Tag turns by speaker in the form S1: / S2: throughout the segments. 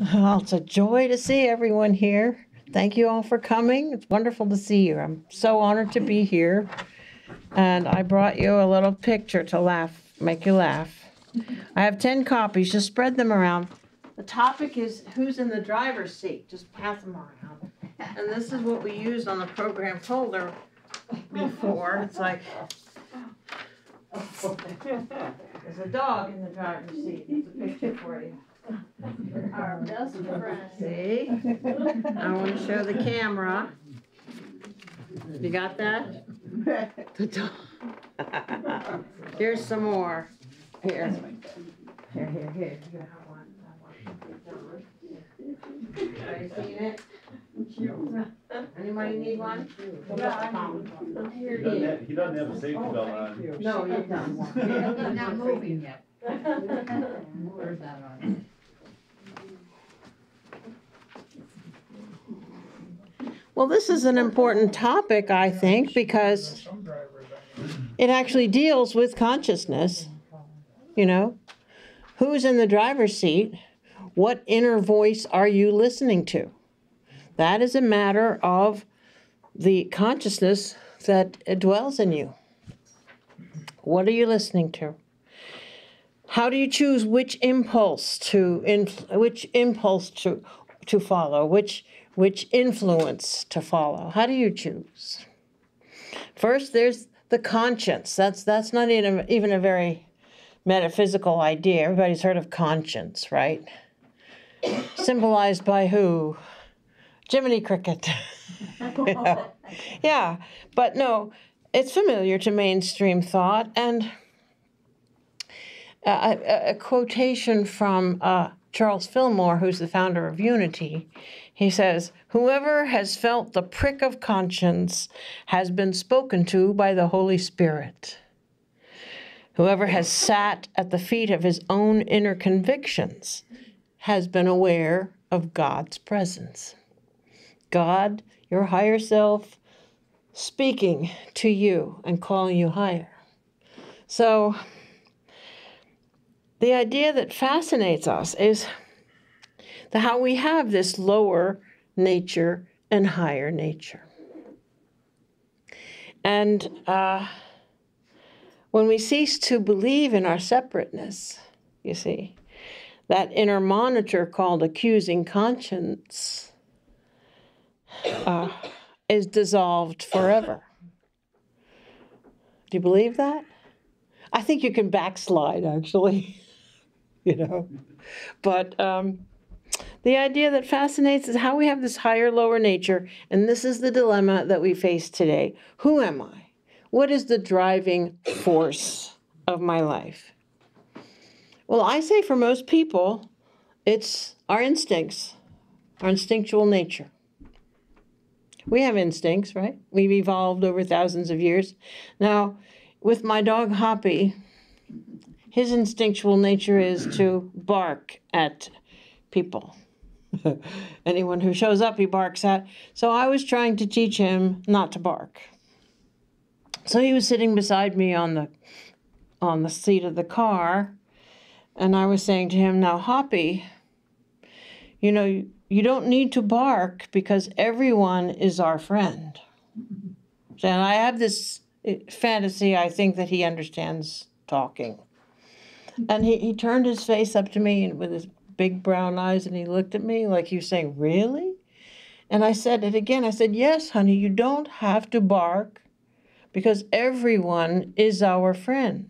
S1: Well, it's a joy to see everyone here. Thank you all for coming. It's wonderful to see you. I'm so honored to be here. And I brought you a little picture to laugh, make you laugh. I have 10 copies. Just spread them around. The topic is who's in the driver's seat. Just pass them around. And this is what we used on the program folder before. It's like there's a dog in the driver's seat. It's a picture for you.
S2: Our best friend.
S1: See? I want to show the camera. You got that? The dog. Here's some more. Here. Here, here, here. You have one. Have you seen it? Anybody need one?
S2: Here
S3: He doesn't have, he doesn't have a safety oh, belt on.
S1: No, you don't.
S2: He's not moving yet. Where's that on?
S1: Well, this is an important topic, I think, because it actually deals with consciousness. You know, who's in the driver's seat? What inner voice are you listening to? That is a matter of the consciousness that dwells in you. What are you listening to? How do you choose which impulse to which impulse to to follow? Which which influence to follow? How do you choose? First, there's the conscience. That's that's not even a, even a very metaphysical idea. Everybody's heard of conscience, right? Symbolized by who? Jiminy Cricket. yeah. yeah, but no, it's familiar to mainstream thought and a, a, a quotation from uh, Charles Fillmore, who's the founder of Unity. He says, Whoever has felt the prick of conscience has been spoken to by the Holy Spirit. Whoever has sat at the feet of his own inner convictions has been aware of God's presence. God, your higher self, speaking to you and calling you higher. So, the idea that fascinates us is how we have this lower nature and higher nature. And uh, when we cease to believe in our separateness, you see, that inner monitor called accusing conscience uh, is dissolved forever. Do you believe that? I think you can backslide, actually, you know. But um, the idea that fascinates is how we have this higher lower nature, and this is the dilemma that we face today. Who am I? What is the driving force of my life? Well, I say for most people, it's our instincts, our instinctual nature. We have instincts, right? We've evolved over thousands of years. Now, with my dog Hoppy, his instinctual nature is to bark at people. Anyone who shows up, he barks at. So I was trying to teach him not to bark. So he was sitting beside me on the on the seat of the car, and I was saying to him, "Now, Hoppy, you know, you, don't need to bark because everyone is our friend." And I have this eh, fantasy. I think that he understands talking. And he, he turned his face up to me with his big brown eyes and he looked at me like he was saying, Really? And I said it again. I said, Yes, honey, you don't have to bark because everyone is our friend.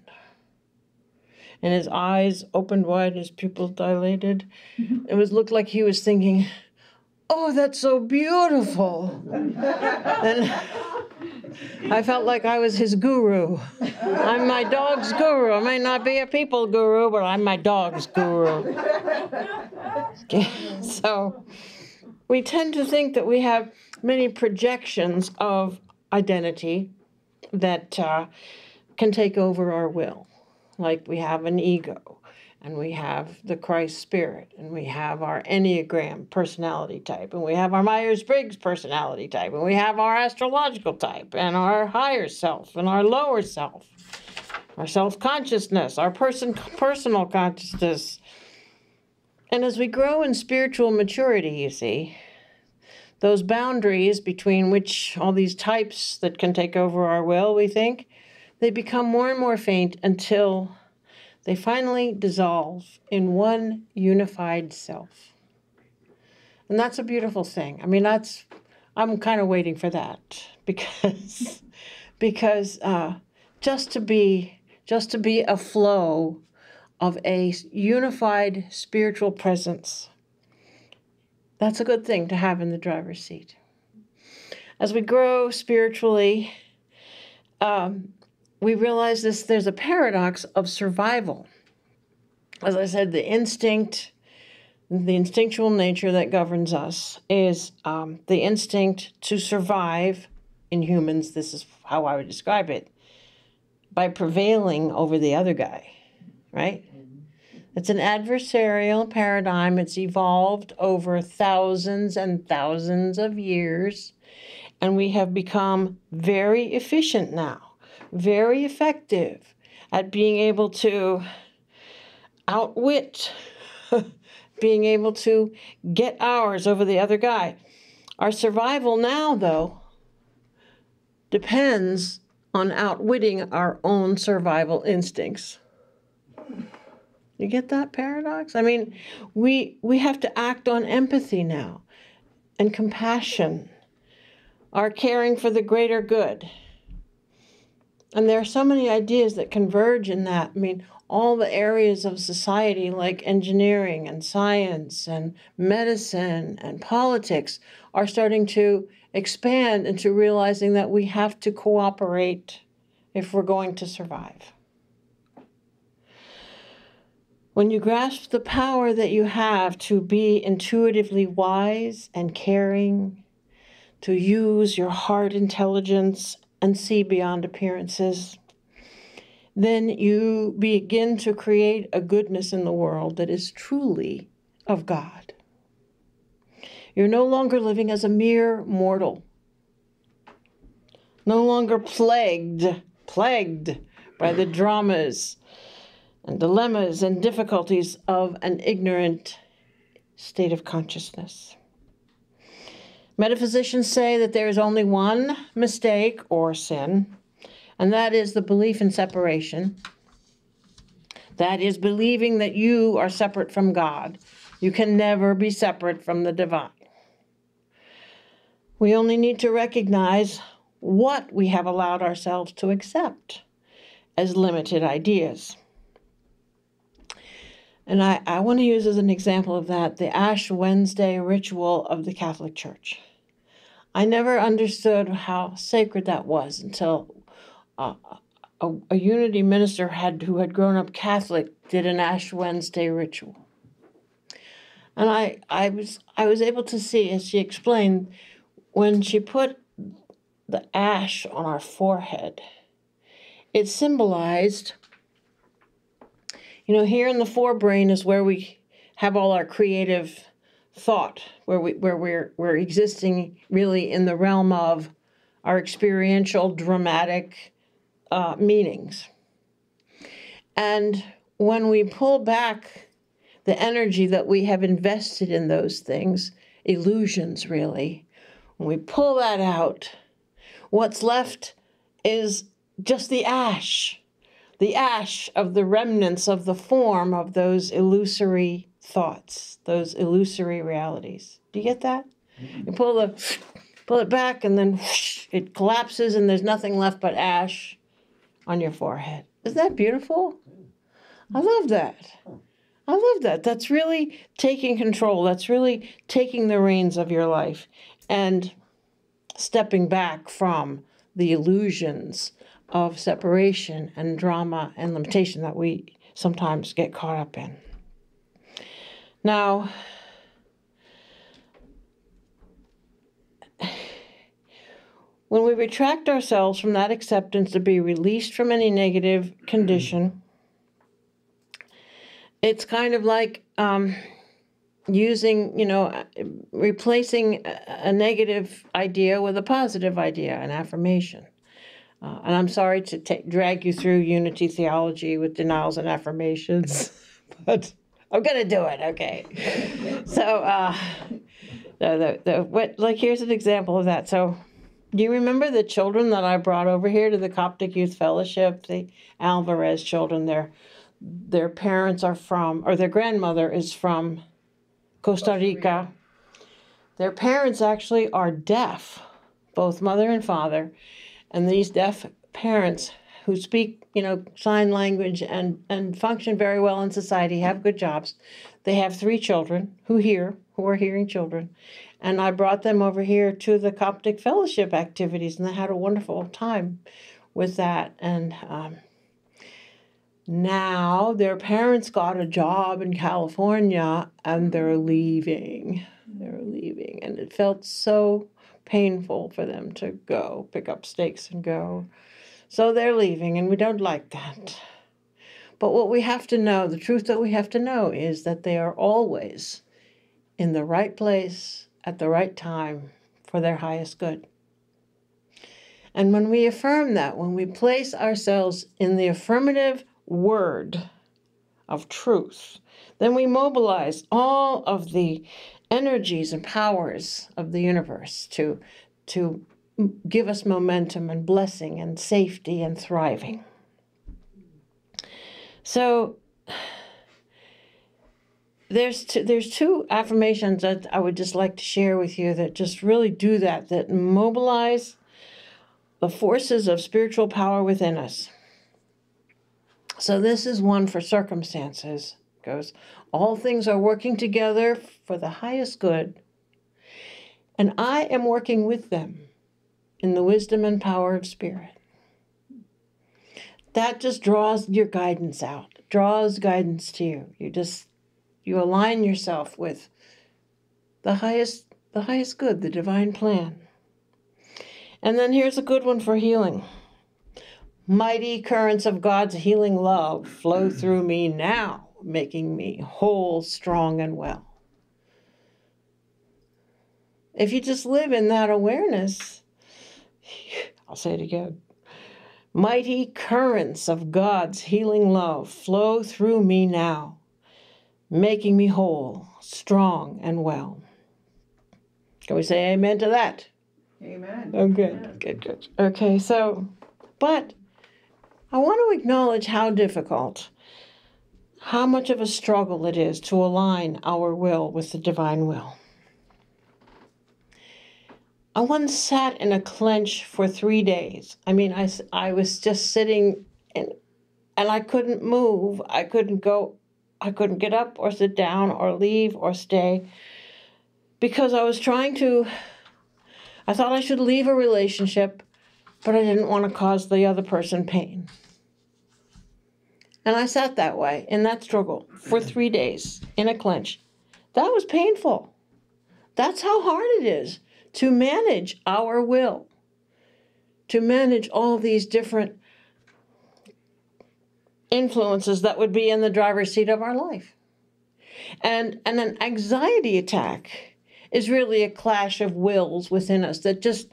S1: And his eyes opened wide, his pupils dilated. Mm-hmm. It was looked like he was thinking, Oh, that's so beautiful. and I felt like I was his guru. I'm my dog's guru. I may not be a people guru, but I'm my dog's guru. So we tend to think that we have many projections of identity that uh, can take over our will. Like we have an ego, and we have the Christ spirit, and we have our Enneagram personality type, and we have our Myers Briggs personality type, and we have our astrological type, and our higher self, and our lower self, our self consciousness, our person personal consciousness. And as we grow in spiritual maturity, you see, those boundaries between which all these types that can take over our will, we think, they become more and more faint until they finally dissolve in one unified self. And that's a beautiful thing. I mean, that's, I'm kind of waiting for that because, because uh, just to be, just to be a flow of a unified spiritual presence that's a good thing to have in the driver's seat. As we grow spiritually, um, we realize this there's a paradox of survival. As I said, the instinct, the instinctual nature that governs us is um, the instinct to survive in humans. This is how I would describe it by prevailing over the other guy, right? It's an adversarial paradigm. It's evolved over thousands and thousands of years. And we have become very efficient now, very effective at being able to outwit, being able to get ours over the other guy. Our survival now, though, depends on outwitting our own survival instincts. You get that paradox? I mean, we we have to act on empathy now and compassion, our caring for the greater good. And there are so many ideas that converge in that. I mean, all the areas of society like engineering and science and medicine and politics are starting to expand into realizing that we have to cooperate if we're going to survive. When you grasp the power that you have to be intuitively wise and caring, to use your heart intelligence and see beyond appearances, then you begin to create a goodness in the world that is truly of God. You're no longer living as a mere mortal, no longer plagued, plagued by the dramas and dilemmas and difficulties of an ignorant state of consciousness. Metaphysicians say that there is only one mistake or sin, and that is the belief in separation. That is believing that you are separate from God. You can never be separate from the divine. We only need to recognize what we have allowed ourselves to accept as limited ideas. And I, I want to use as an example of that the Ash Wednesday ritual of the Catholic Church. I never understood how sacred that was until uh, a, a unity minister had who had grown up Catholic did an Ash Wednesday ritual. And I, I was I was able to see as she explained when she put the ash on our forehead, it symbolized you know, here in the forebrain is where we have all our creative thought, where we where we're we're existing really in the realm of our experiential dramatic uh, meanings. And when we pull back the energy that we have invested in those things, illusions really, when we pull that out, what's left is just the ash the ash of the remnants of the form of those illusory thoughts, those illusory realities. Do you get that? Mm-hmm. You pull the pull it back and then whoosh, it collapses and there's nothing left but ash on your forehead. Isn't that beautiful? I love that. I love that. That's really taking control. That's really taking the reins of your life and stepping back from the illusions of separation and drama and limitation that we sometimes get caught up in. Now, when we retract ourselves from that acceptance to be released from any negative condition, it's kind of like um, using, you know, replacing a negative idea with a positive idea, an affirmation. Uh, and I'm sorry to drag you through unity theology with denials and affirmations, but I'm gonna do it. Okay. So, uh, the, the, the what? Like, here's an example of that. So, do you remember the children that I brought over here to the Coptic Youth Fellowship? The Alvarez children. Their their parents are from, or their grandmother is from Costa Rica. Their parents actually are deaf, both mother and father, and these deaf parents who speak, you know, sign language and, and function very well in society, have good jobs. They have three children who hear, who are hearing children. And I brought them over here to the Coptic Fellowship activities, and they had a wonderful time with that. And um, now their parents got a job in California and they're leaving. They're leaving. And it felt so painful for them to go pick up stakes and go. So they're leaving, and we don't like that. But what we have to know, the truth that we have to know, is that they are always in the right place at the right time for their highest good. And when we affirm that, when we place ourselves in the affirmative word of truth, then we mobilize all of the energies and powers of the universe to, to give us momentum and blessing and safety and thriving. So there's two, there's two affirmations that I would just like to share with you that just really do that that mobilize the forces of spiritual power within us. So this is one for circumstances. It goes all things are working together for the highest good and I am working with them in the wisdom and power of spirit. That just draws your guidance out, draws guidance to you. You just you align yourself with the highest the highest good, the divine plan. And then here's a good one for healing. Mighty currents of God's healing love flow through me now, making me whole, strong, and well. If you just live in that awareness, I'll say it again. Mighty currents of God's healing love flow through me now, making me whole, strong, and well. Can we say amen to that?
S4: Amen.
S1: Oh, good, good, good. Okay, so, but I want to acknowledge how difficult, how much of a struggle it is to align our will with the divine will. I once sat in a clench for three days. I mean, I, I was just sitting and, and I couldn't move. I couldn't go, I couldn't get up or sit down or leave or stay because I was trying to, I thought I should leave a relationship, but I didn't want to cause the other person pain. And I sat that way in that struggle for mm-hmm. three days in a clench. That was painful. That's how hard it is to manage our will, to manage all these different influences that would be in the driver's seat of our life. And, and an anxiety attack is really a clash of wills within us that just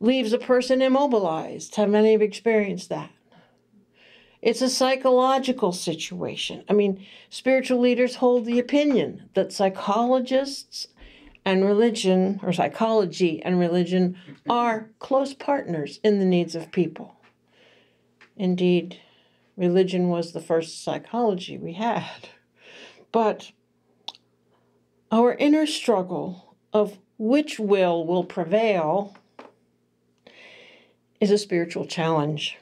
S1: leaves a person immobilized. How many have experienced that? It's a psychological situation. I mean, spiritual leaders hold the opinion that psychologists and religion, or psychology and religion, are close partners in the needs of people. Indeed, religion was the first psychology we had. But our inner struggle of which will will prevail is a spiritual challenge.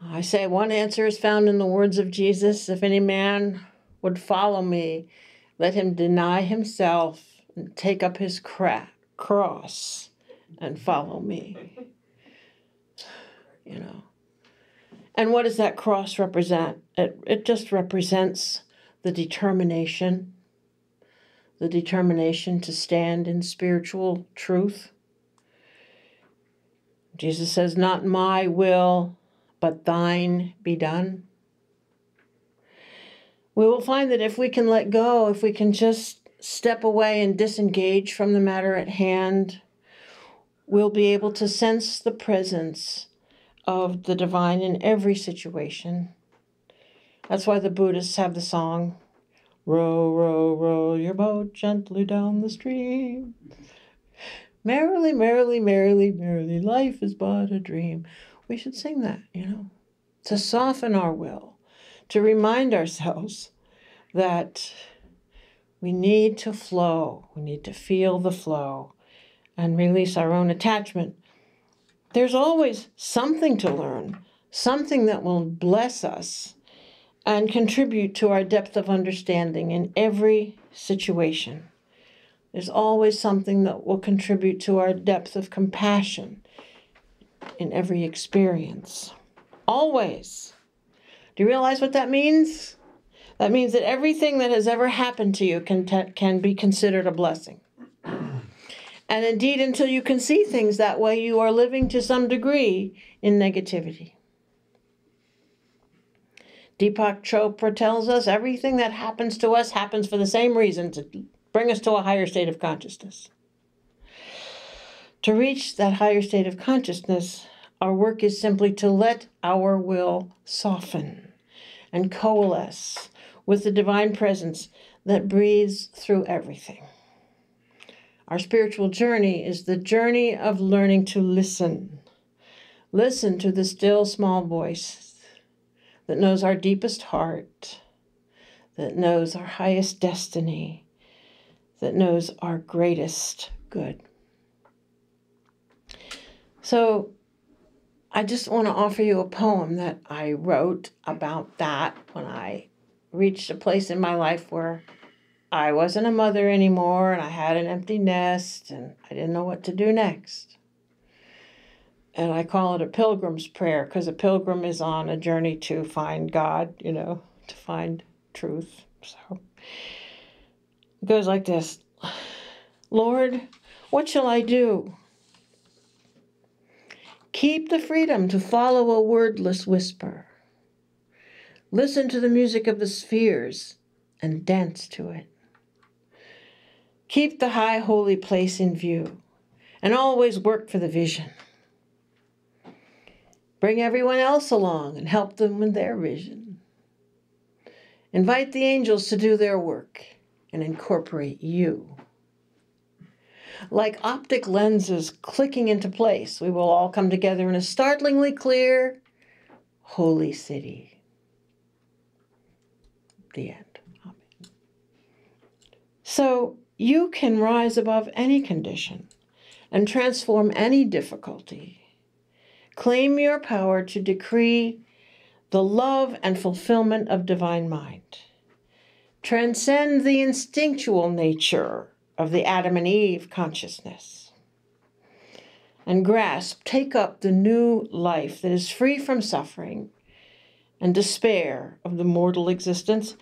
S1: I say one answer is found in the words of Jesus if any man would follow me, let him deny himself and take up his cra- cross and follow me. You know. And what does that cross represent? It, it just represents the determination, the determination to stand in spiritual truth. Jesus says, Not my will, but thine be done we will find that if we can let go, if we can just step away and disengage from the matter at hand, we'll be able to sense the presence of the divine in every situation. That's why the Buddhists have the song, Row, row, row your boat gently down the stream. Merrily, merrily, merrily, merrily, life is but a dream. We should sing that, you know, to soften our will, to remind ourselves that we need to flow, we need to feel the flow and release our own attachment. There's always something to learn, something that will bless us and contribute to our depth of understanding in every situation. There's always something that will contribute to our depth of compassion in every experience. Always. Do you realize what that means? That means that everything that has ever happened to you can, can be considered a blessing. And indeed, until you can see things that way, you are living to some degree in negativity. Deepak Chopra tells us everything that happens to us happens for the same reason to bring us to a higher state of consciousness. To reach that higher state of consciousness, our work is simply to let our will soften and coalesce with the divine presence that breathes through everything. Our spiritual journey is the journey of learning to listen. Listen to the still small voice that knows our deepest heart, that knows our highest destiny, that knows our greatest good. So, I just want to offer you a poem that I wrote about that when I reached a place in my life where I wasn't a mother anymore and I had an empty nest and I didn't know what to do next. And I call it a pilgrim's prayer because a pilgrim is on a journey to find God, you know, to find truth. So it goes like this Lord, what shall I do? Keep the freedom to follow a wordless whisper. Listen to the music of the spheres and dance to it. Keep the high holy place in view and always work for the vision. Bring everyone else along and help them with their vision. Invite the angels to do their work and incorporate you. Like optic lenses clicking into place, we will all come together in a startlingly clear, holy city. The end. Amen. So you can rise above any condition and transform any difficulty. Claim your power to decree the love and fulfillment of divine mind. Transcend the instinctual nature of the Adam and Eve consciousness. And grasp, take up the new life that is free from suffering and despair of the mortal existence.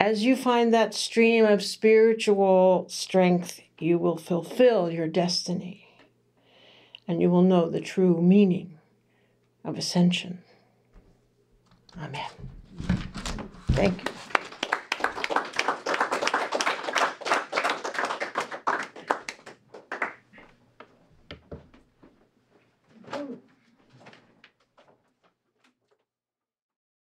S1: As you find that stream of spiritual strength, you will fulfill your destiny and you will know the true meaning of ascension. Amen. Thank you.